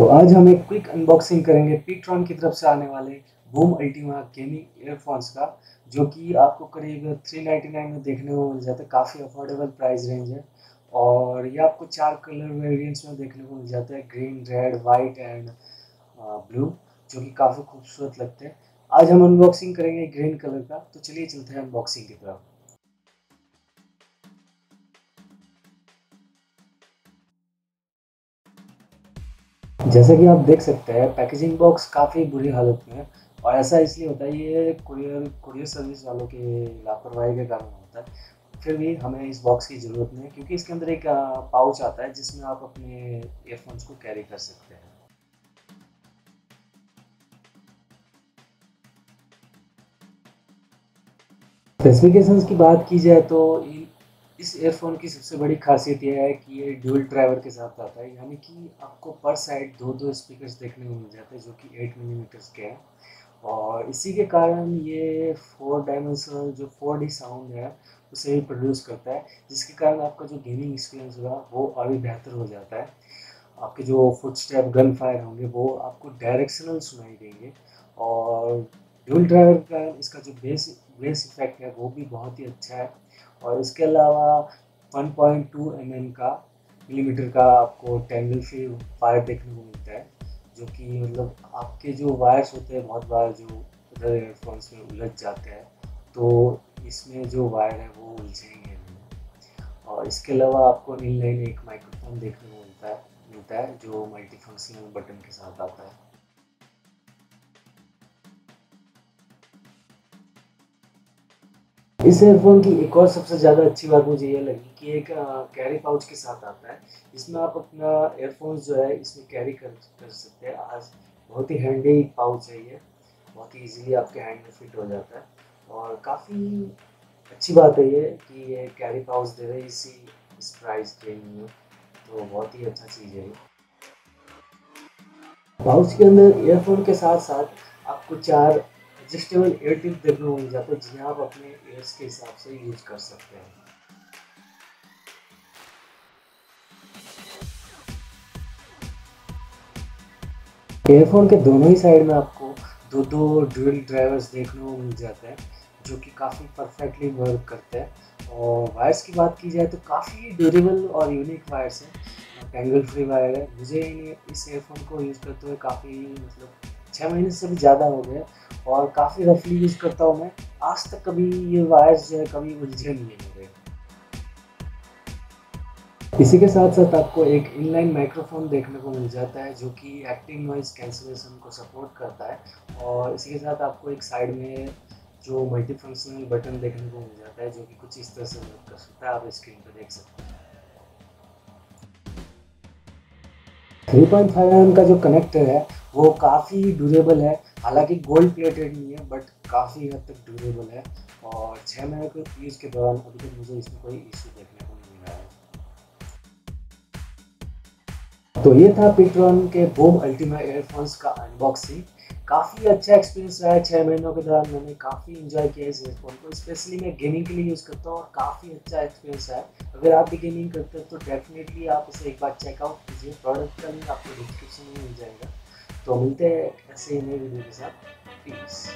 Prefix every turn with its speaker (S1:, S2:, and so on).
S1: तो आज हम एक क्विक अनबॉक्सिंग करेंगे पीट्रॉन की तरफ़ से आने वाले बूम अल्टीमा गेमिंग एयरफोन्स का, जो कि आपको करीब 399 में देखने को मिल जाता है। काफ़ी अफोर्डेबल प्राइस रेंज है और ये आपको चार कलर वेरिएंट्स में देखने को मिल जाता है green red white and blue जो कि काफ़ी खूबसूरत लगते हैं। आज हम अनबॉक्सिंग करेंगे ग्रीन कलर का तो चलिए चलते हैं अनबॉक्सिंग की तरफ़। जैसा कि आप देख सकते हैं पैकेजिंग बॉक्स काफ़ी बुरी हालत में है और ऐसा इसलिए होता है, ये कुरियर कुरियर सर्विस वालों के लापरवाही के कारण होता है। फिर भी हमें इस बॉक्स की ज़रूरत नहीं है क्योंकि इसके अंदर एक पाउच आता है जिसमें आप अपने ईयरफोन्स को कैरी कर सकते हैं। स्पेसिफिकेशंस की बात की जाए तो इस एयरफोन की सबसे बड़ी खासियत यह है कि ये ड्यूल ड्राइवर के साथ आता है। यानी कि आपको पर साइड दो दो स्पीकर्स देखने को मिल जाते हैं, जो कि एट मिलीमीटर्स के हैं। और इसी के कारण ये फोर डायमेंशनल जो फोर डी साउंड है, उसे भी प्रोड्यूस करता है। जिसके कारण आपका जो गेमिंग एक्सपीरियंस होगा, वो और भी बेहतर हो जाता है। आपके जो फुट स्टेप गन फायर होंगे, वो आपको डायरेक्शनल सुनाई देंगे। और ड्यूल ड्राइवर का इसका जो बेस बेस इफ़ेक्ट है, वो भी बहुत ही अच्छा है। और इसके अलावा 1.2 पॉइंट mm का मिलीमीटर का आपको टेंगल फ्री वायर देखने को मिलता है, जो कि मतलब आपके जो वायर्स होते हैं, बहुत बार जो अदर एयरफोन्स में उलझ जाते हैं तो इसमें जो वायर है वो उलझेंगे। नहीं और इसके अलावा आपको इनलाइन एक माइक्रोफोन देखने को मिलता है मिलता है, जो मल्टी फंक्शनल बटन के साथ आता है। इस एयरफोन की एक और सबसे ज़्यादा अच्छी बात मुझे ये लगी कि एक कैरी पाउच के साथ आता है। इसमें आप अपना एयरफोन्स जो है, इसमें कैरी कर कर सकते हैं। आज बहुत ही हैंडी पाउच है ये। बहुत ही इजीली आपके हैंड में फिट हो जाता है। और काफ़ी अच्छी बात है ये कि ये कैरी पाउच दे रहे इसी, इस प्राइस रेंज में तो बहुत ही अच्छा चीज़ है ये। पाउच के अंदर एयरफोन के साथ साथ आपको चार एडजस्टेबल एयर टिप देखने को मिल जाता है जिन्हें आप अपने एयर्स के हिसाब से यूज़ कर सकते हैं। एयरफोन के दोनों ही साइड में आपको दो दो ड्यूल ड्राइवर्स देखने को मिल जाते हैं, जो कि काफ़ी परफेक्टली वर्क करते हैं। और वायर्स की बात की जाए तो काफ़ी ड्यूरेबल और यूनिक वायर्स हैं। टेंगल फ्री वायर है। मुझे इस एयरफोन को यूज़ करते हुए काफ़ी मतलब छः महीने से भी ज़्यादा हो गया और काफ़ी रफली यूज़ करता हूँ मैं। आज तक कभी ये वायर्स जो है, कभी उलझे नहीं है। इसी के साथ साथ आपको एक इनलाइन माइक्रोफोन देखने को मिल जाता है, जो कि एक्टिव नॉइज़ कैंसिलेशन को सपोर्ट करता है। और इसी के साथ आपको एक साइड में जो मल्टी फंक्शनल बटन देखने को मिल जाता है, जो कि कुछ इस तरह से वर्क कर सकता है। आप स्क्रीन पर देख सकते हैं। थ्री पॉइंट फाइव एम का जो कनेक्टर है, वो काफ़ी ड्यूरेबल है। हालाँकि गोल्ड प्लेटेड नहीं है बट काफ़ी हद तक ड्यूरेबल है। और छः महीने के यूज़ के दौरान अभी तक मुझे इसमें कोई इश्यू देखने को नहीं मिला है। तो ये था पिट्रॉन के बोम अल्टीमा एयरफोन्स का अनबॉक्सिंग काफ़ी अच्छा एक्सपीरियंस रहा है छः महीनों के दौरान मैंने, काफ़ी इन्जॉय किया इस हेडफोन को। स्पेशली मैं गेमिंग के लिए यूज़ करता हूँ और काफ़ी अच्छा एक्सपीरियंस है। अगर आप भी गेमिंग करते हो तो डेफिनेटली आप उसे एक बार चेकआउट कीजिए। प्रोडक्ट का लिंक आपको डिस्क्रिप्शन में मिल जाएगा। तो मिलते हैं ऐसे ही नए वीडियो के साथ। पीस